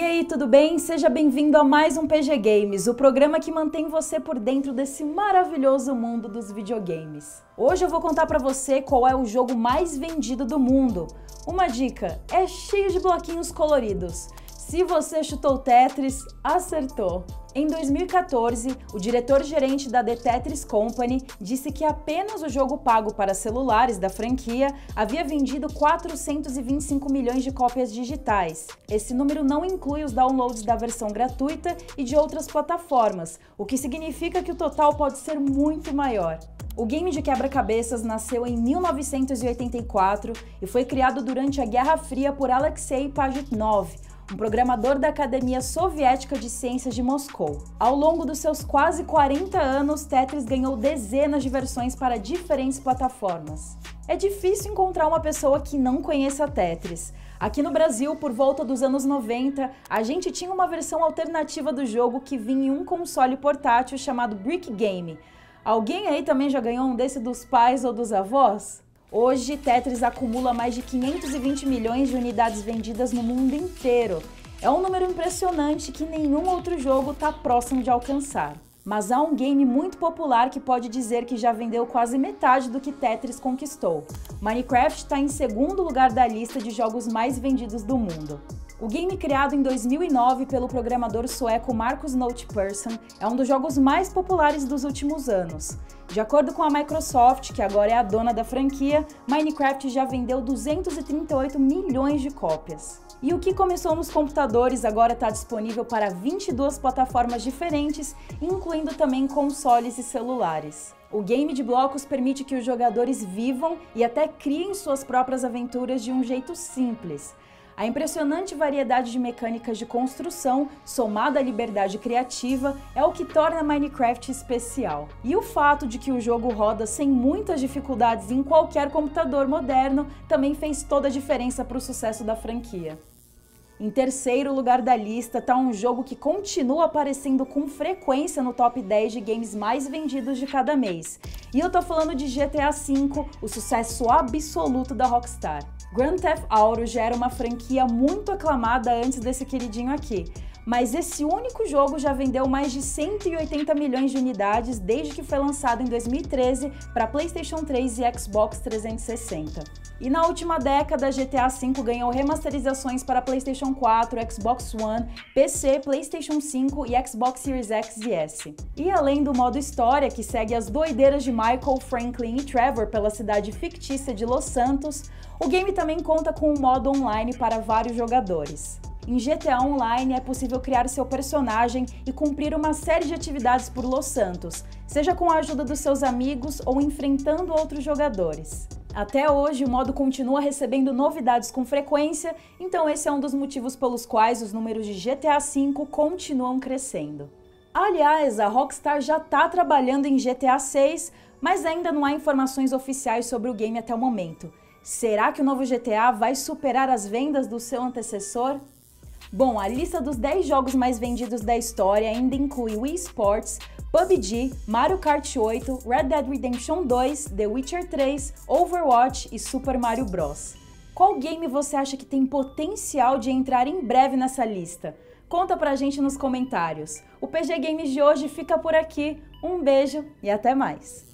E aí, tudo bem? Seja bem-vindo a mais um PG Games, o programa que mantém você por dentro desse maravilhoso mundo dos videogames. Hoje eu vou contar para você qual é o jogo mais vendido do mundo. Uma dica: é cheio de bloquinhos coloridos. Se você chutou Tetris, acertou. Em 2014, o diretor-gerente da The Tetris Company disse que apenas o jogo pago para celulares da franquia havia vendido 425 milhões de cópias digitais. Esse número não inclui os downloads da versão gratuita e de outras plataformas, o que significa que o total pode ser muito maior. O game de quebra-cabeças nasceu em 1984 e foi criado durante a Guerra Fria por Alexei Pajitnov, um programador da Academia Soviética de Ciências de Moscou. Ao longo dos seus quase 40 anos, Tetris ganhou dezenas de versões para diferentes plataformas. É difícil encontrar uma pessoa que não conheça Tetris. Aqui no Brasil, por volta dos anos 90, a gente tinha uma versão alternativa do jogo que vinha em um console portátil chamado Brick Game. Alguém aí também já ganhou um desse dos pais ou dos avós? Hoje, Tetris acumula mais de 520 milhões de unidades vendidas no mundo inteiro. É um número impressionante que nenhum outro jogo está próximo de alcançar. Mas há um game muito popular que pode dizer que já vendeu quase metade do que Tetris conquistou. Minecraft está em segundo lugar da lista de jogos mais vendidos do mundo. O game criado em 2009 pelo programador sueco Marcus Noteperson é um dos jogos mais populares dos últimos anos. De acordo com a Microsoft, que agora é a dona da franquia, Minecraft já vendeu 238 milhões de cópias. E o que começou nos computadores agora está disponível para 22 plataformas diferentes, incluindo também consoles e celulares. O game de blocos permite que os jogadores vivam e até criem suas próprias aventuras de um jeito simples. A impressionante variedade de mecânicas de construção, somada à liberdade criativa, é o que torna Minecraft especial. E o fato de que o jogo roda sem muitas dificuldades em qualquer computador moderno também fez toda a diferença para o sucesso da franquia. Em terceiro lugar da lista está um jogo que continua aparecendo com frequência no top 10 de games mais vendidos de cada mês. E eu tô falando de GTA V, o sucesso absoluto da Rockstar. Grand Theft Auto já era uma franquia muito aclamada antes desse queridinho aqui, mas esse único jogo já vendeu mais de 180 milhões de unidades desde que foi lançado em 2013 para PlayStation 3 e Xbox 360. E na última década, GTA V ganhou remasterizações para PlayStation 4, Xbox One, PC, PlayStation 5 e Xbox Series X e S. E além do modo história, que segue as doideiras de Michael, Franklin e Trevor pela cidade fictícia de Los Santos, o game também conta com um modo online para vários jogadores. Em GTA Online é possível criar seu personagem e cumprir uma série de atividades por Los Santos, seja com a ajuda dos seus amigos ou enfrentando outros jogadores. Até hoje, o modo continua recebendo novidades com frequência, então esse é um dos motivos pelos quais os números de GTA V continuam crescendo. Aliás, a Rockstar já está trabalhando em GTA 6, mas ainda não há informações oficiais sobre o game até o momento. Será que o novo GTA vai superar as vendas do seu antecessor? Bom, a lista dos 10 jogos mais vendidos da história ainda inclui Wii Sports, PUBG, Mario Kart 8, Red Dead Redemption 2, The Witcher 3, Overwatch e Super Mario Bros. Qual game você acha que tem potencial de entrar em breve nessa lista? Conta pra gente nos comentários. O PG Games de hoje fica por aqui. Um beijo e até mais!